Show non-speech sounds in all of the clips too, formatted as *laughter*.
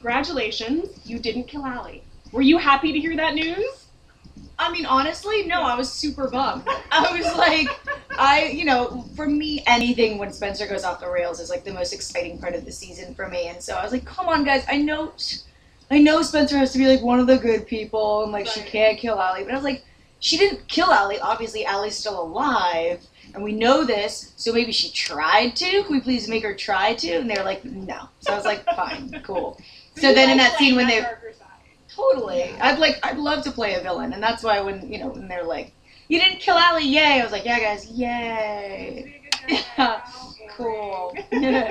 Congratulations, you didn't kill Ali. Were you happy to hear that news? I mean, honestly, no, I was super bummed. *laughs* I was like, I, you know, for me, anything when Spencer goes off the rails is like the most exciting part of the season for me. And so I was like, come on, guys, I know, I know Spencer has to be like one of the good people and like she can't kill Ali. But I was like, she didn't kill Ali. Obviously, Ali's still alive. And we know this, so maybe she tried to. Can we please make her try to? And they were like, no. So I was like, fine, cool. So then in that scene when they Totally. I'd like I'd love to play a villain, and that's why when you know when they're like, "You didn't kill Ali, yay!" I was like, "Yeah, guys, yay!" *laughs* Yeah. Cool. *laughs* *laughs*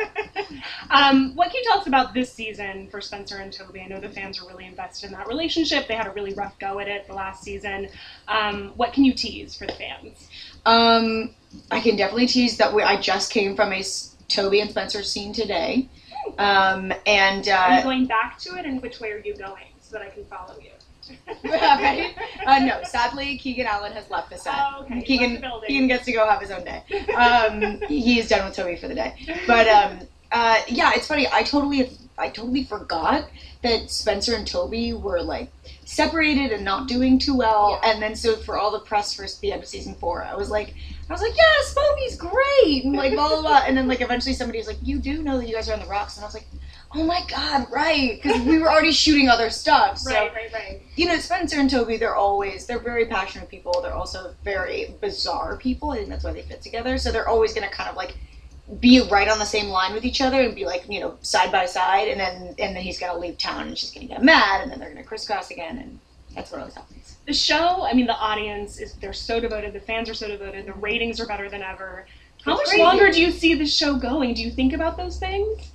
Um, what can you tell us about this season for Spencer and Toby? I know the fans are really invested in that relationship. They had a really rough go at it the last season. Um, what can you tease for the fans? Um, I can definitely tease that we, I just came from a Toby and Spencer scene today, um, and Are you uh, going back to it, and which way are you going so that I can follow you? *laughs* right? Uh, no, sadly, Keegan Allen has left the set. Oh, okay. Keegan. Keegan gets to go have his own day. Um, he is done with Toby for the day. But um, uh, yeah, it's funny. I totally, I totally forgot that Spencer and Toby were like separated and not doing too well. And then so for all the press for the end of season four, I was like, I was like, yeah, Spoby's great, and like blah blah blah. And then like eventually somebody was like, you do know that you guys are on the rocks, and I was like. Oh my god, right? Because we were already shooting other stuff. So right, right, right. you know, Spencer and Toby, they're always they're very passionate people. They're also very bizarre people. I think that's why they fit together. So they're always gonna kind of like be right on the same line with each other and be like, you know, side by side and then and then he's gonna leave town and she's gonna get mad and then they're gonna crisscross again and that's what always happens. The show, I mean, the audience is they're so devoted. The fans are so devoted. The ratings are better than ever. How It's much crazy. longer do you see the show going? Do you think about those things?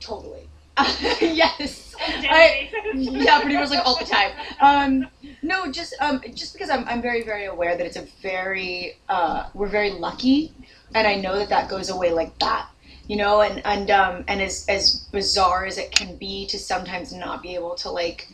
Totally. *laughs* yes. I, yeah, pretty much like all the time. Um, no, just um, just because I'm, I'm very very aware that it's a very uh, we're very lucky, and I know that that goes away like that, you know, and and um, and as as bizarre as it can be to sometimes not be able to like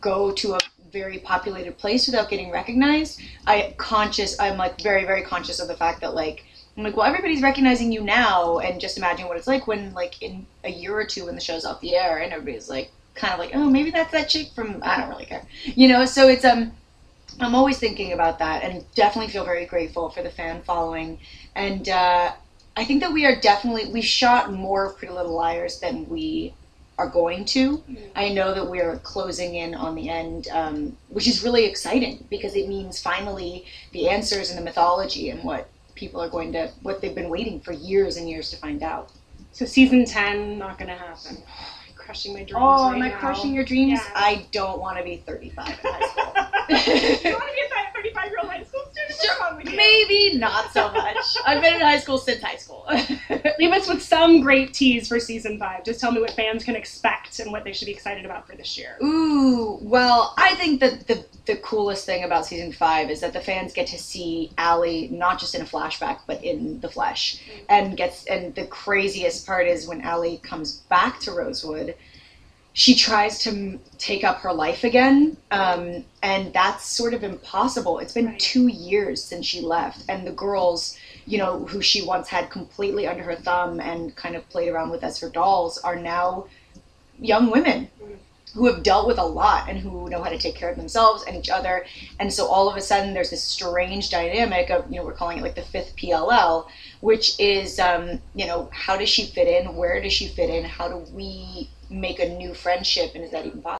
go to a very populated place without getting recognized. I conscious I'm like very very conscious of the fact that like I'm like well everybody's recognizing you now and just imagine what it's like when like in a year or two when the show's off the air and everybody's like kind of like oh maybe that's that chick from I don't really care you know so it's um I'm always thinking about that and definitely feel very grateful for the fan following and uh, I think that we are definitely we shot more Pretty Little Liars than we are going to. I know that we're closing in on the end, um, which is really exciting because it means finally the answers and the mythology and what people are going to, what they've been waiting for years and years to find out. So season ten not gonna happen. *sighs* crushing my dreams. Oh, right am I now. crushing your dreams? Yeah. I don't want to be 35 in high school. *laughs* you want to be a 35 year old high school student? What's wrong with you? Maybe not so much. I've been in high school since high school. *laughs* Leave us with some great tease for season five. Just tell me what fans can expect and what they should be excited about for this year. Ooh, well, I think that the the coolest thing about season five is that the fans get to see Ali not just in a flashback, but in the flesh, mm. and gets and the craziest part is when Ali comes back to Rosewood, she tries to m- take up her life again, um, and that's sort of impossible. It's been Right. two years since she left, and the girls. You know, who she once had completely under her thumb and kind of played around with as her dolls are now young women who have dealt with a lot and who know how to take care of themselves and each other. And so all of a sudden, there's this strange dynamic of, you know, we're calling it like the fifth PLL, which is, um, you know, how does she fit in? Where does she fit in? How do we make a new friendship? And is that even possible?